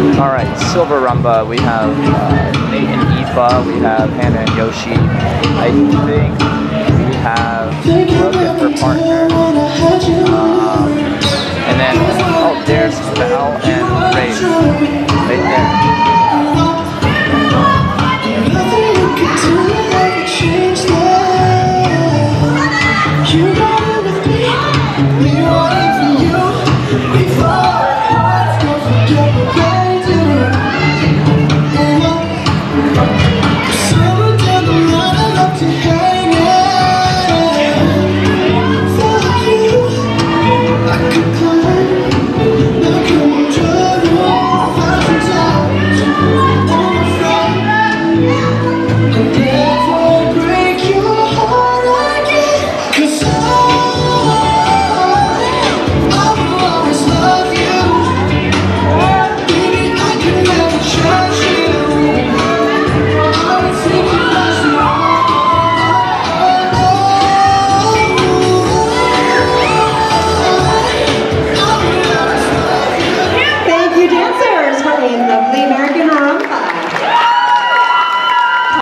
Alright, Silver Rumba, we have uh, Nate and Aoife, we have Hannah and Yoshi. I think we have Logan as her partner. Um, and then, oh, there's Val and Ray. Right there. You know with me,